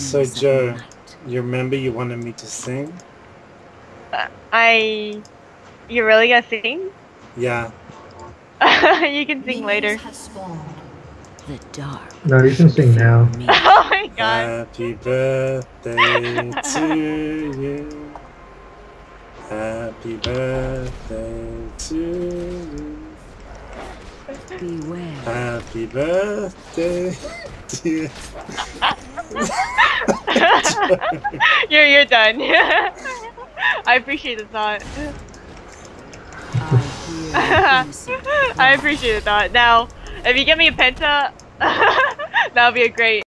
Mm, so Jo, you remember you wanted me to sing? Uh, I. You're really gonna sing? Yeah. you can sing later. The dark. No, you can sing now. Oh my god. Happy birthday to you. Happy birthday to you. Beware. Happy birthday to you. you're you're done. I appreciate the thought. I appreciate the thought. Now, if you give me a penta, that'll be a great.